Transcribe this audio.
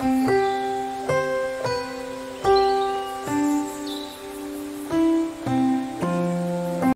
Mm.